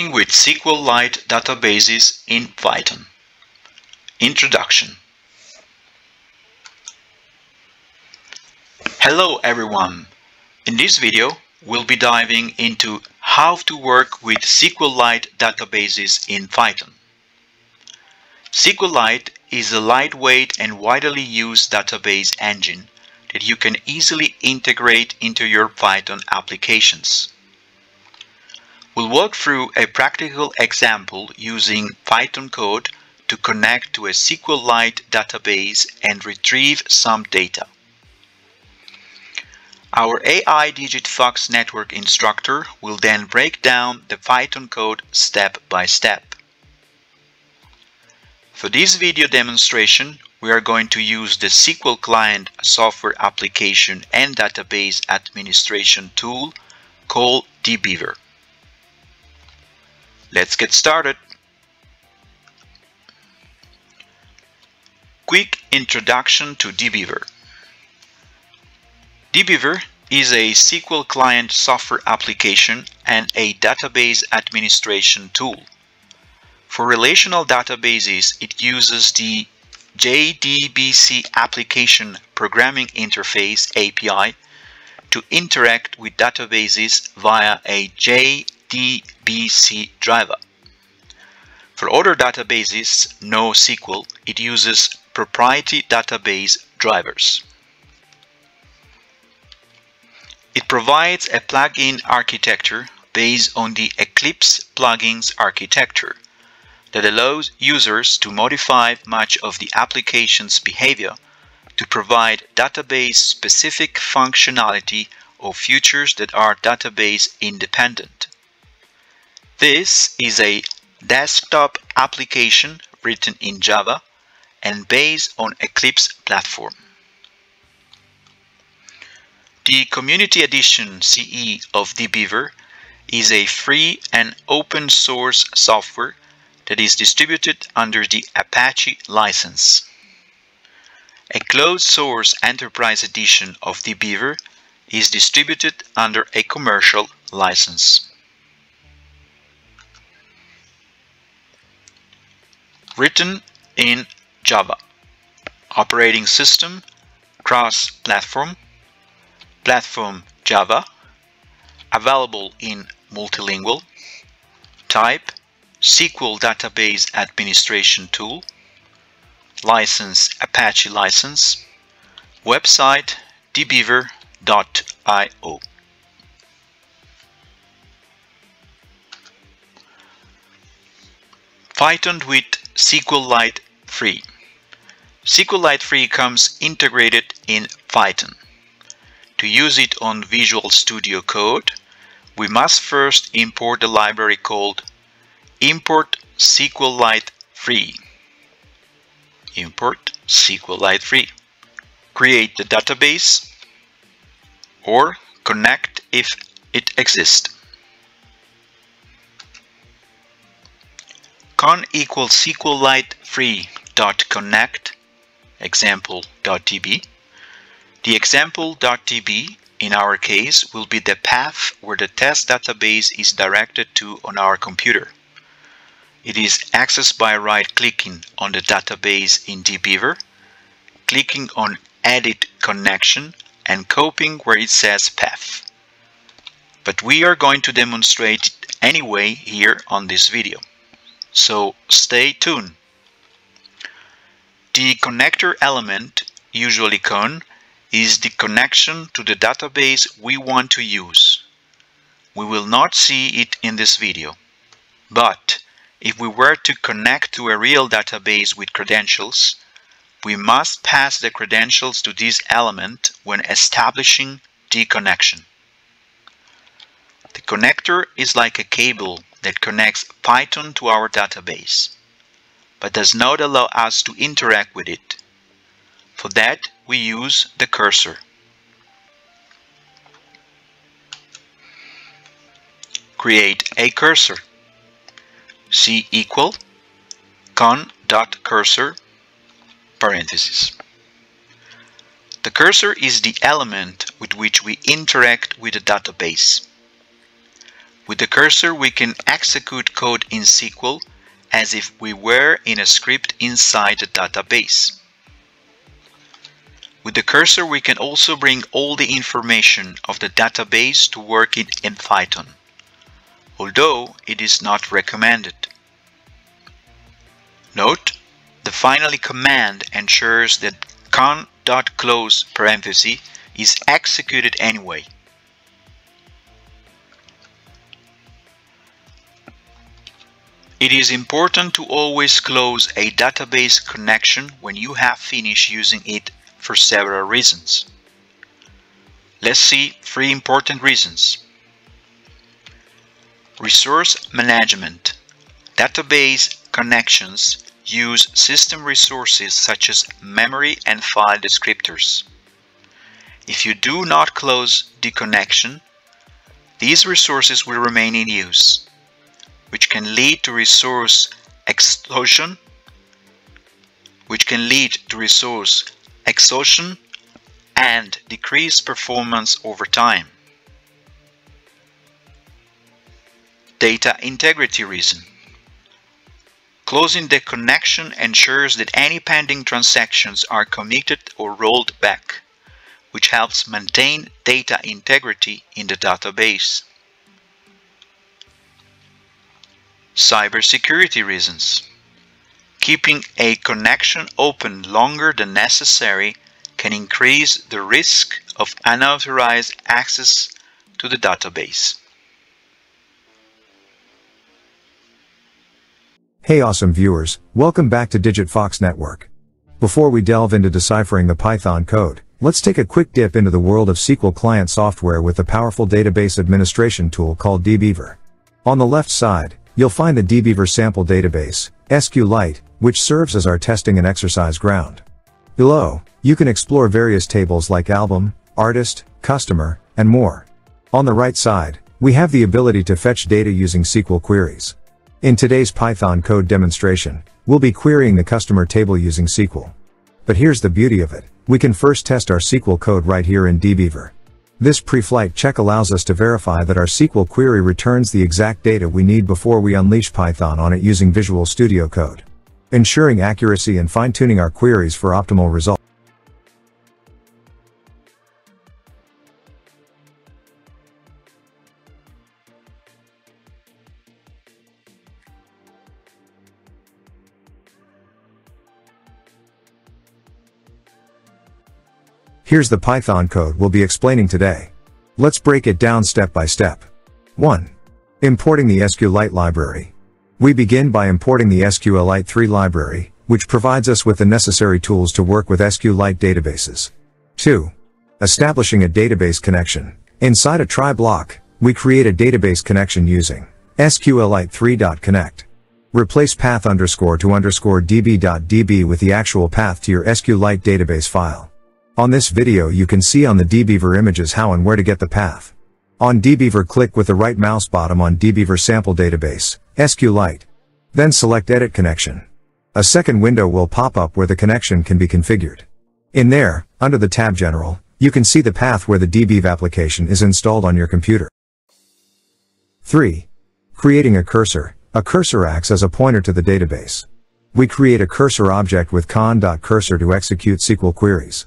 Working with SQLite databases in Python. Introduction. Hello everyone. In this video, we'll be diving into how to work with SQLite databases in Python. SQLite is a lightweight and widely used database engine that you can easily integrate into your Python applications. We'll work through a practical example using Python code to connect to a SQLite database and retrieve some data. Our AI Digit Fox network instructor will then break down the Python code step by step. For this video demonstration, we are going to use the SQL Client software application and database administration tool called dbeaver. Let's get started. Quick introduction to dbeaver. dbeaver is a SQL client software application and a database administration tool. For relational databases, it uses the JDBC Application Programming Interface API to interact with databases via a DBC driver. For other databases, NoSQL, it uses proprietary database drivers. It provides a plugin architecture based on the Eclipse plugins architecture that allows users to modify much of the application's behavior to provide database-specific functionality or features that are database independent. This is a desktop application written in Java and based on Eclipse platform. The Community Edition CE of dbeaver is a free and open source software that is distributed under the Apache license. A closed source enterprise edition of dbeaver is distributed under a commercial license. Written in Java. Operating system, cross-platform, platform Java, available in multilingual, type, SQL database administration tool, license Apache license, website dbeaver.io. Python with SQLite 3. SQLite 3 comes integrated in Python. To use it on Visual Studio Code, we must first import the library called import SQLite 3. Import SQLite 3. Create the database or connect if it exists. Con equals SQLite 3 dot connect. The example.db in our case will be the path where the test database is directed to on our computer. It is accessed by right-clicking on the database in dbeaver, clicking on Edit Connection and copying where it says path. But we are going to demonstrate it anyway here on this video so stay tuned. The connector element, usually con, is the connection to the database we want to use. We will not see it in this video. But if we were to connect to a real database with credentials, we must pass the credentials to this element when establishing the connection. The connector is like a cable that connects Python to our database, but does not allow us to interact with it. For that, we use the cursor. Create a cursor. C equal con.cursor parentheses. The cursor is the element with which we interact with the database. With the cursor, we can execute code in SQL as if we were in a script inside the database. With the cursor, we can also bring all the information of the database to work in, in Python, although it is not recommended. Note, the finally command ensures that con.close parenthesis is executed anyway. It is important to always close a database connection when you have finished using it for several reasons. Let's see three important reasons. Resource management. Database connections use system resources such as memory and file descriptors. If you do not close the connection, these resources will remain in use can lead to resource exhaustion, which can lead to resource exhaustion and decreased performance over time. Data integrity reason. Closing the connection ensures that any pending transactions are committed or rolled back, which helps maintain data integrity in the database. Cybersecurity reasons. Keeping a connection open longer than necessary can increase the risk of unauthorized access to the database. Hey awesome viewers, welcome back to DigitFox Network. Before we delve into deciphering the Python code, let's take a quick dip into the world of SQL client software with a powerful database administration tool called dbeaver. On the left side, You'll find the dbeaver sample database, SQLite, which serves as our testing and exercise ground. Below, you can explore various tables like album, artist, customer, and more. On the right side, we have the ability to fetch data using SQL queries. In today's Python code demonstration, we'll be querying the customer table using SQL. But here's the beauty of it, we can first test our SQL code right here in dbeaver. This pre-flight check allows us to verify that our SQL query returns the exact data we need before we unleash Python on it using Visual Studio Code. Ensuring accuracy and fine-tuning our queries for optimal results. Here's the Python code we'll be explaining today. Let's break it down step by step. 1. Importing the SQLite library. We begin by importing the SQLite 3 library, which provides us with the necessary tools to work with SQLite databases. 2. Establishing a database connection. Inside a try block, we create a database connection using SQLite3.connect. Replace path underscore to underscore db.db with the actual path to your SQLite database file. On this video you can see on the dbeaver images how and where to get the path. On dbeaver click with the right mouse bottom on dbeaver sample database, SQLite. Then select edit connection. A second window will pop up where the connection can be configured. In there, under the tab general, you can see the path where the dbeaver application is installed on your computer. 3. Creating a cursor. A cursor acts as a pointer to the database. We create a cursor object with con.cursor to execute SQL queries.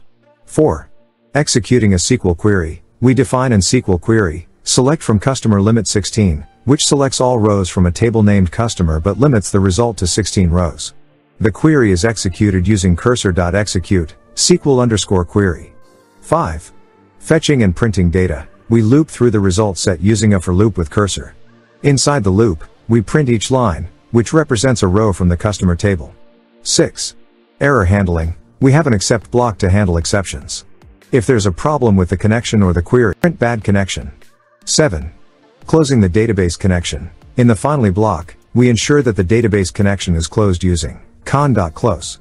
4. Executing a SQL query. We define an SQL query, select from customer limit 16, which selects all rows from a table named customer but limits the result to 16 rows. The query is executed using cursor.execute, SQL underscore query. 5. Fetching and printing data. We loop through the result set using a for loop with cursor. Inside the loop, we print each line, which represents a row from the customer table. 6. Error handling. We have an except block to handle exceptions. If there's a problem with the connection or the query, print bad connection. 7. Closing the database connection. In the finally block, we ensure that the database connection is closed using con.close.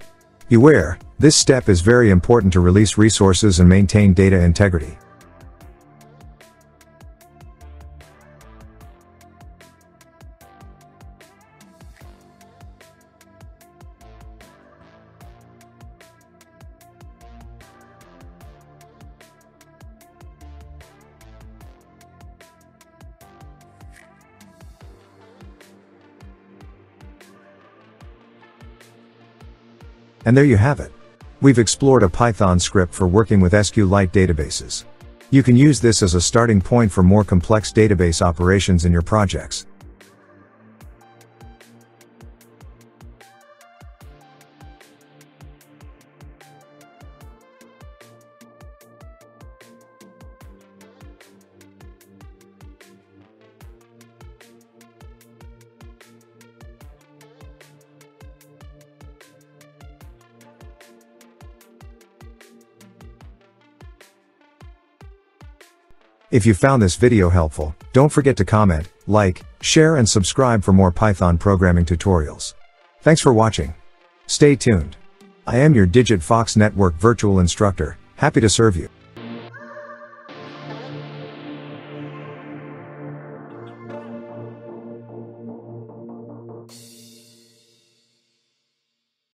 Beware, this step is very important to release resources and maintain data integrity. And there you have it. We've explored a Python script for working with SQLite databases. You can use this as a starting point for more complex database operations in your projects. If you found this video helpful, don't forget to comment, like, share and subscribe for more Python programming tutorials. Thanks for watching. Stay tuned. I am your Digit Fox Network virtual instructor, happy to serve you.